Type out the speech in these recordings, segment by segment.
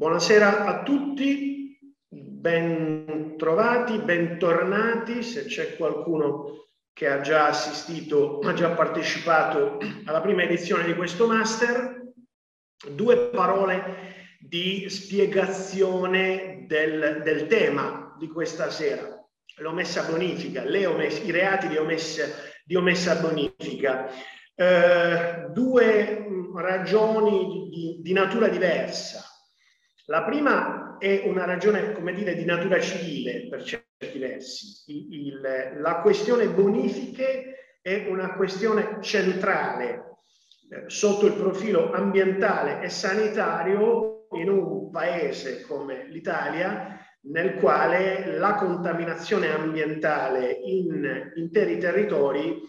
Buonasera a tutti, ben trovati, bentornati. Se c'è qualcuno che ha già assistito, ha già partecipato alla prima edizione di questo master, due parole di spiegazione del, del tema di questa sera, l'omessa bonifica, omesse, i reati di omessa, di omessa bonifica. Eh, due ragioni di, di, di natura diversa la prima è una ragione, come dire, di natura civile per certi versi. Il, il, la questione bonifiche è una questione centrale eh, sotto il profilo ambientale e sanitario in un paese come l'Italia nel quale la contaminazione ambientale in interi territori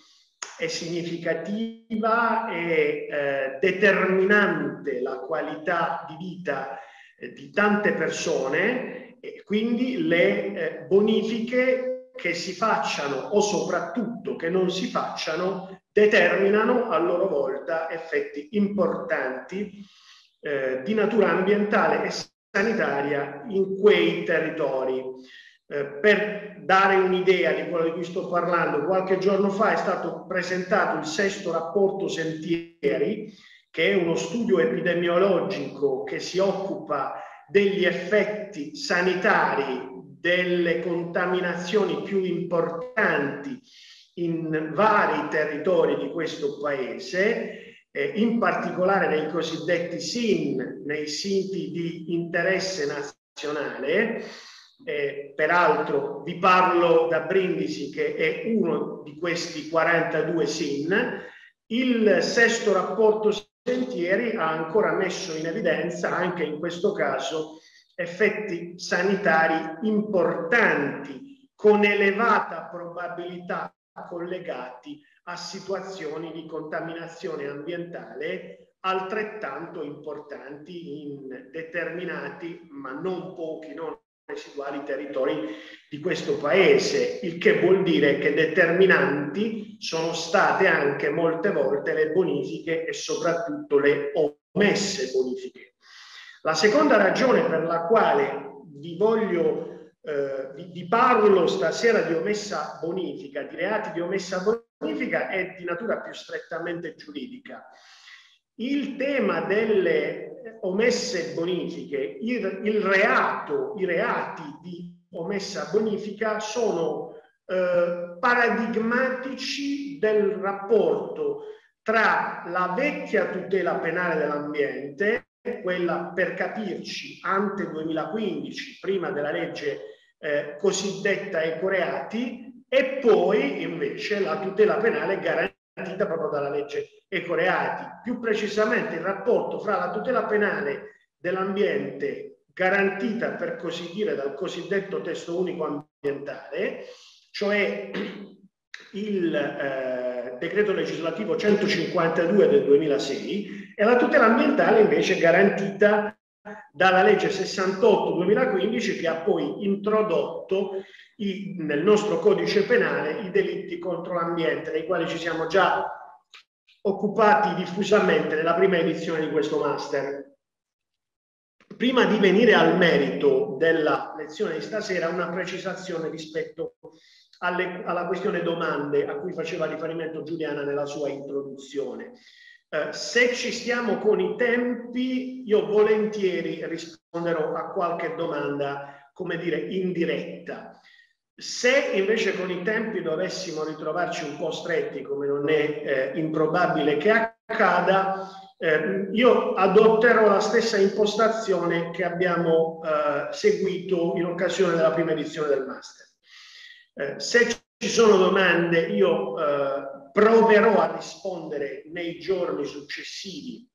è significativa e eh, determinante la qualità di vita di tante persone e quindi le eh, bonifiche che si facciano o soprattutto che non si facciano determinano a loro volta effetti importanti eh, di natura ambientale e sanitaria in quei territori. Eh, per dare un'idea di quello di cui sto parlando, qualche giorno fa è stato presentato il sesto rapporto Sentieri che è uno studio epidemiologico che si occupa degli effetti sanitari delle contaminazioni più importanti in vari territori di questo paese, eh, in particolare nei cosiddetti SIN, nei siti di interesse nazionale. Eh, peraltro vi parlo da Brindisi che è uno di questi 42 SIN. Il sesto rapporto Sentieri ha ancora messo in evidenza, anche in questo caso, effetti sanitari importanti con elevata probabilità collegati a situazioni di contaminazione ambientale altrettanto importanti in determinati, ma non pochi, non residuali territori di questo paese, il che vuol dire che determinanti sono state anche molte volte le bonifiche e soprattutto le omesse bonifiche. La seconda ragione per la quale vi voglio, eh, vi, vi parlo stasera di omessa bonifica, di reati di omessa bonifica, è di natura più strettamente giuridica. Il tema delle omesse bonifiche, il, il reato, i reati di omessa bonifica sono eh, paradigmatici del rapporto tra la vecchia tutela penale dell'ambiente, quella per capirci ante 2015, prima della legge eh, cosiddetta ecoreati, e poi invece la tutela penale garantita proprio dalla legge ecoreati, più precisamente il rapporto fra la tutela penale dell'ambiente garantita per così dire dal cosiddetto testo unico ambientale, cioè il eh, decreto legislativo 152 del 2006 e la tutela ambientale invece garantita dalla legge 68-2015 che ha poi introdotto i, nel nostro codice penale i delitti contro l'ambiente, dei quali ci siamo già occupati diffusamente nella prima edizione di questo master. Prima di venire al merito della lezione di stasera, una precisazione rispetto alle, alla questione domande a cui faceva riferimento Giuliana nella sua introduzione. Eh, se ci stiamo con i tempi, io volentieri risponderò a qualche domanda, come dire, in diretta. Se invece con i tempi dovessimo ritrovarci un po' stretti, come non è eh, improbabile che accada, eh, io adotterò la stessa impostazione che abbiamo eh, seguito in occasione della prima edizione del master. Eh, se ci sono domande, io eh, proverò a rispondere nei giorni successivi,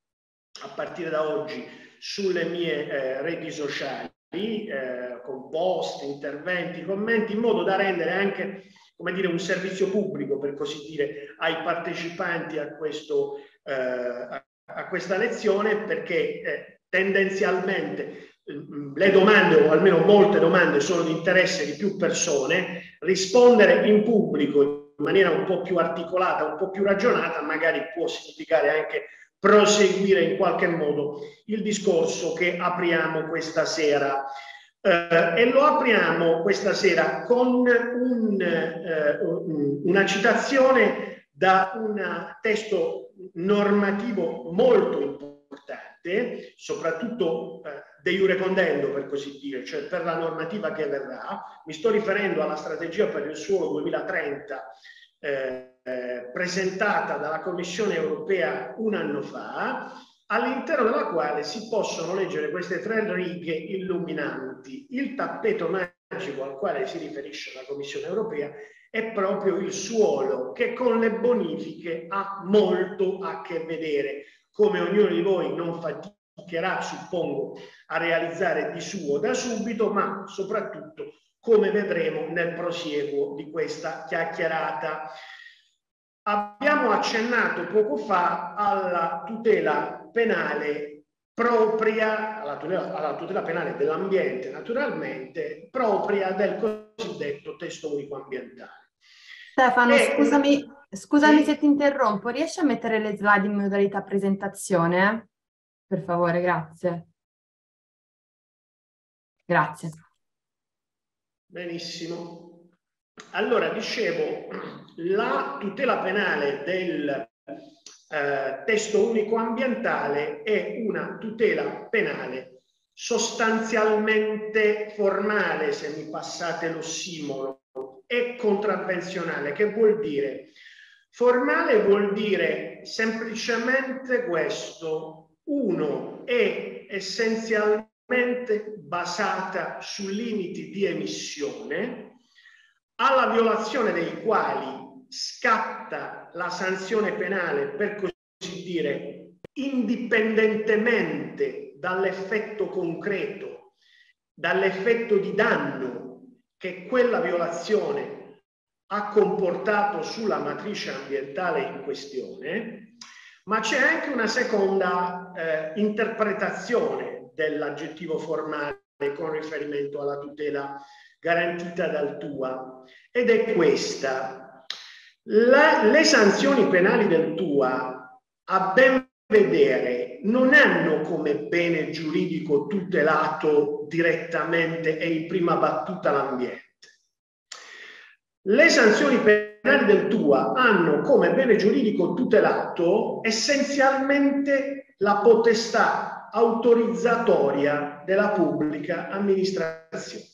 a partire da oggi, sulle mie eh, reti sociali eh, con post, interventi, commenti, in modo da rendere anche come dire, un servizio pubblico, per così dire, ai partecipanti a, questo, eh, a questa lezione, perché eh, tendenzialmente mm, le domande, o almeno molte domande, sono di interesse di più persone, rispondere in pubblico maniera un po' più articolata, un po' più ragionata, magari può significare anche proseguire in qualche modo il discorso che apriamo questa sera. Eh, e lo apriamo questa sera con un, eh, una citazione da un testo normativo molto importante, soprattutto eh, de iure condendo per così dire, cioè per la normativa che verrà. Mi sto riferendo alla strategia per il suolo 2030 eh, eh, presentata dalla Commissione europea un anno fa, all'interno della quale si possono leggere queste tre righe illuminanti. Il tappeto magico al quale si riferisce la Commissione europea è proprio il suolo che con le bonifiche ha molto a che vedere, come ognuno di voi non faticherà, suppongo, a realizzare di suo da subito, ma soprattutto come vedremo nel prosieguo di questa chiacchierata. Abbiamo accennato poco fa alla tutela penale propria, alla tutela, alla tutela penale dell'ambiente naturalmente, propria del cosiddetto testo unico ambientale. Stefano, e, scusami, scusami sì. se ti interrompo, riesci a mettere le slide in modalità presentazione? Per favore, grazie. Grazie. Benissimo. Allora, dicevo, la tutela penale del eh, testo unico ambientale è una tutela penale sostanzialmente formale, se mi passate l'ossimolo, e contravvenzionale. Che vuol dire? Formale vuol dire semplicemente questo. Uno, è essenzialmente basata su limiti di emissione, alla violazione dei quali scatta la sanzione penale, per così dire, indipendentemente dall'effetto concreto, dall'effetto di danno che quella violazione ha comportato sulla matrice ambientale in questione, ma c'è anche una seconda eh, interpretazione dell'aggettivo formale con riferimento alla tutela garantita dal TUA ed è questa. La, le sanzioni penali del TUA, a ben vedere, non hanno come bene giuridico tutelato direttamente e in prima battuta l'ambiente. Le sanzioni penali del TUA hanno come bene giuridico tutelato essenzialmente la potestà autorizzatoria della pubblica amministrazione,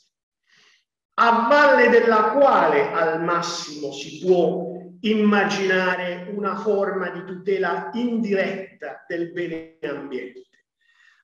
a valle della quale al massimo si può immaginare una forma di tutela indiretta del bene ambiente,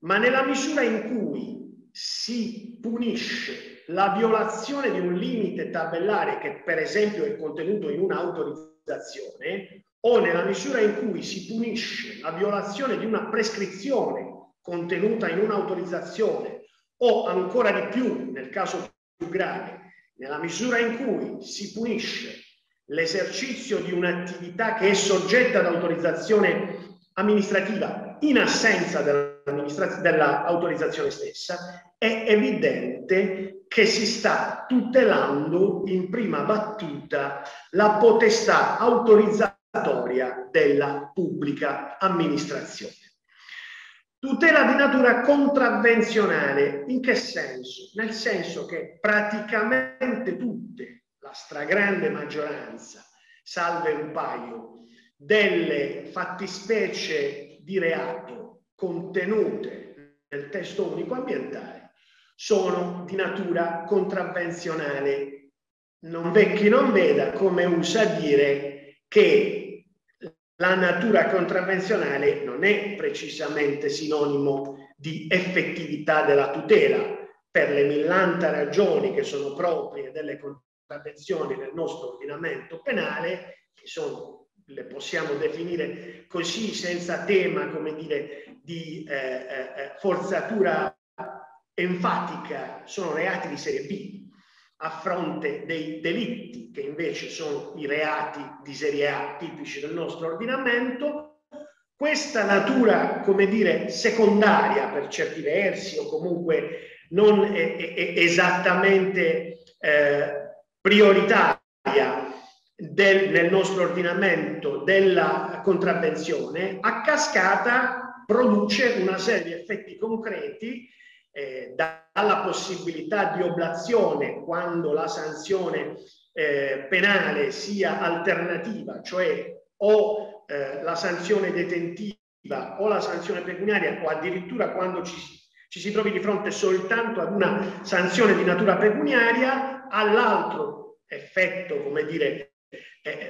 ma nella misura in cui si punisce la violazione di un limite tabellare che per esempio è contenuto in un'autorizzazione o nella misura in cui si punisce la violazione di una prescrizione contenuta in un'autorizzazione o ancora di più nel caso più grave nella misura in cui si punisce l'esercizio di un'attività che è soggetta ad autorizzazione amministrativa in assenza dell'autorizzazione stessa, è evidente che si sta tutelando in prima battuta la potestà autorizzatoria della pubblica amministrazione. Tutela di natura contravvenzionale, in che senso? Nel senso che praticamente tutte la stragrande maggioranza, salve un paio, delle fattispecie di reato contenute nel testo unico ambientale sono di natura contravvenzionale. Non v'è chi non veda come usa dire che la natura contravvenzionale non è precisamente sinonimo di effettività della tutela per le millanta ragioni che sono proprie delle contravvenzioni nel nostro ordinamento penale, che sono, le possiamo definire così senza tema, come dire, di eh, eh, eh, forzatura enfatica, sono reati di serie B, a fronte dei delitti che invece sono i reati di serie A tipici del nostro ordinamento, questa natura, come dire, secondaria per certi versi o comunque non è, è, è esattamente eh, prioritaria del, nel nostro ordinamento della contravvenzione, a cascata produce una serie di effetti concreti eh, dalla possibilità di oblazione quando la sanzione eh, penale sia alternativa, cioè o eh, la sanzione detentiva o la sanzione pecuniaria o addirittura quando ci, ci si trovi di fronte soltanto ad una sanzione di natura pecuniaria, all'altro effetto, come dire,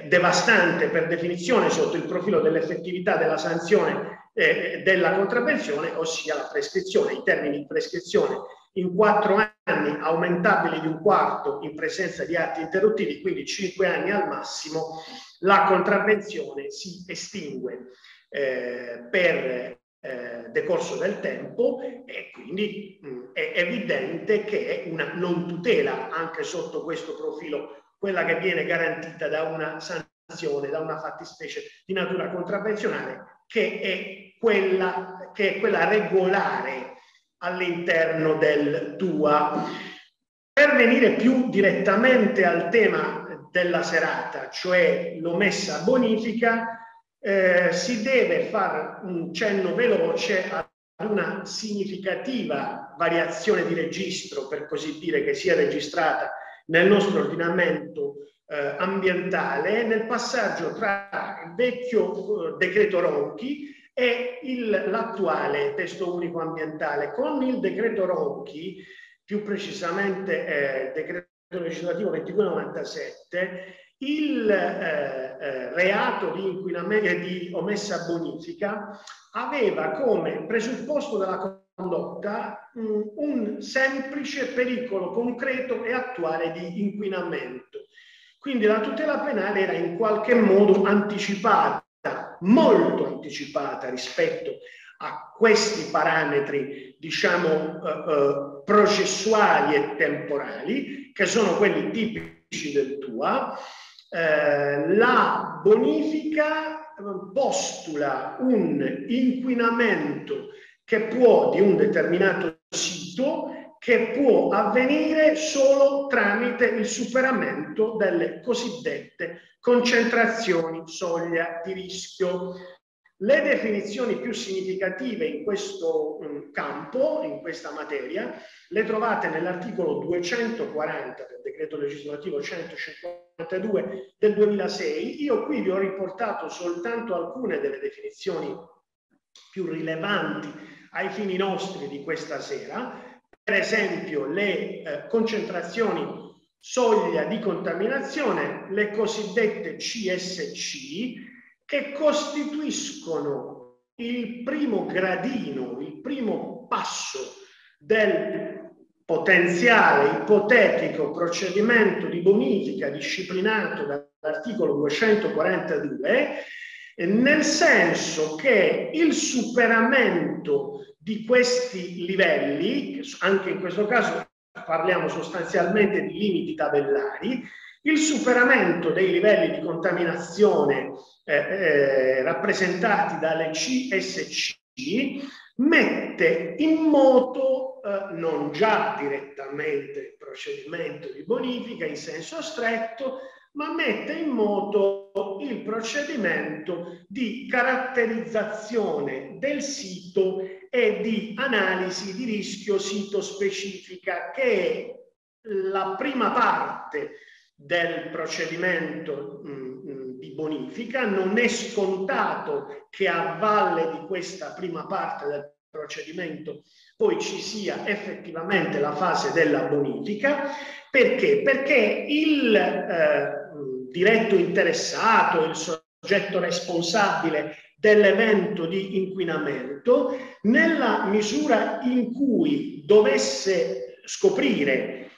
devastante per definizione sotto il profilo dell'effettività della sanzione eh, della contravvenzione, ossia la prescrizione. I termini di prescrizione in quattro anni aumentabili di un quarto in presenza di atti interruttivi, quindi cinque anni al massimo, la contravvenzione si estingue eh, per eh, decorso del tempo e quindi mh, è evidente che una non tutela anche sotto questo profilo quella che viene garantita da una sanzione, da una fattispecie di natura contravvenzionale che è quella, che è quella regolare all'interno del TUA. Per venire più direttamente al tema della serata, cioè l'omessa bonifica, eh, si deve fare un cenno veloce ad una significativa variazione di registro, per così dire, che si è registrata nel nostro ordinamento eh, ambientale nel passaggio tra il vecchio eh, decreto Ronchi e l'attuale testo unico ambientale. Con il decreto Ronchi, più precisamente eh, decreto legislativo 2297, il eh, eh, reato di inquinamento di omessa bonifica aveva come presupposto della condotta mm, un semplice pericolo concreto e attuale di inquinamento. Quindi la tutela penale era in qualche modo anticipata, molto anticipata rispetto a questi parametri, diciamo, eh, eh, processuali e temporali, che sono quelli tipici del TUA. Eh, la bonifica postula un inquinamento che può di un determinato sito che può avvenire solo tramite il superamento delle cosiddette concentrazioni soglia di rischio. Le definizioni più significative in questo um, campo, in questa materia, le trovate nell'articolo 240 del decreto legislativo 152 del 2006. Io qui vi ho riportato soltanto alcune delle definizioni più rilevanti ai fini nostri di questa sera, per esempio le eh, concentrazioni soglia di contaminazione, le cosiddette CSC, che costituiscono il primo gradino, il primo passo del potenziale ipotetico procedimento di bonifica disciplinato dall'articolo 242 nel senso che il superamento di questi livelli, anche in questo caso parliamo sostanzialmente di limiti tabellari, il superamento dei livelli di contaminazione eh, eh, rappresentati dalle CSC mette in moto eh, non già direttamente il procedimento di bonifica in senso stretto, ma mette in moto il procedimento di caratterizzazione del sito e di analisi di rischio sito specifica, che è la prima parte del procedimento mh, mh, di bonifica. Non è scontato che a valle di questa prima parte del procedimento poi ci sia effettivamente la fase della bonifica. Perché? Perché il eh, diretto interessato, il soggetto responsabile dell'evento di inquinamento, nella misura in cui dovesse scoprire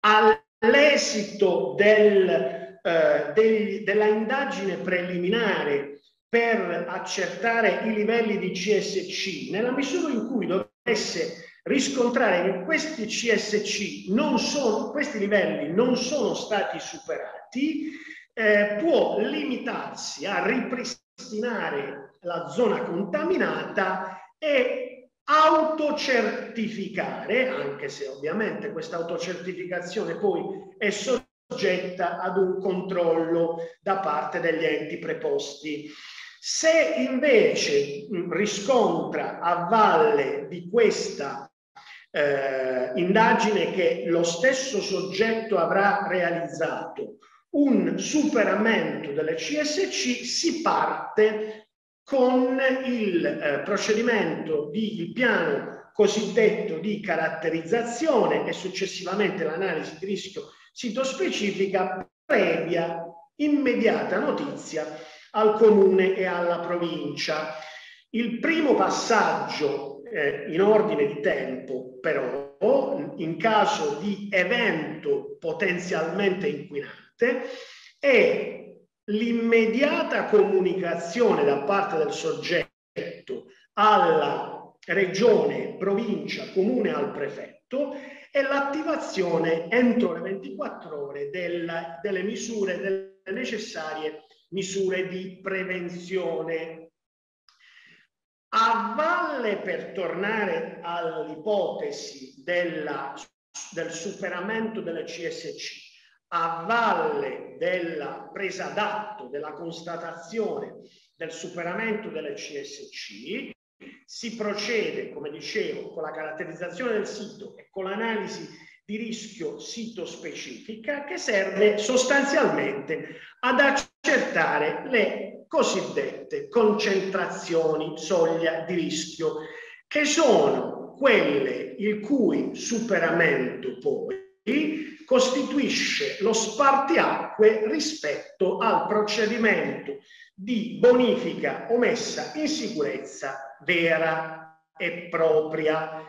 all'esito del, eh, del, della indagine preliminare per accertare i livelli di CSC, nella misura in cui dovesse riscontrare che questi CSC non sono, questi livelli non sono stati superati, eh, può limitarsi a ripristinare la zona contaminata e autocertificare, anche se ovviamente questa autocertificazione poi è soggetta ad un controllo da parte degli enti preposti. Se invece riscontra a valle di questa eh, indagine che lo stesso soggetto avrà realizzato un superamento delle CSC, si parte con il eh, procedimento di il piano cosiddetto di caratterizzazione e successivamente l'analisi di rischio sitospecifica previa immediata notizia al comune e alla provincia. Il primo passaggio eh, in ordine di tempo, però, in caso di evento potenzialmente inquinante, è l'immediata comunicazione da parte del soggetto alla regione, provincia, comune, al prefetto e l'attivazione entro le 24 ore del, delle misure, delle necessarie misure di prevenzione. A valle, per tornare all'ipotesi del superamento delle CSC, a valle della presa d'atto, della constatazione del superamento delle CSC, si procede, come dicevo, con la caratterizzazione del sito e con l'analisi di rischio sito specifica che serve sostanzialmente ad accertare le cosiddette concentrazioni soglia di rischio, che sono quelle il cui superamento poi costituisce lo spartiacque rispetto al procedimento di bonifica o messa in sicurezza vera e propria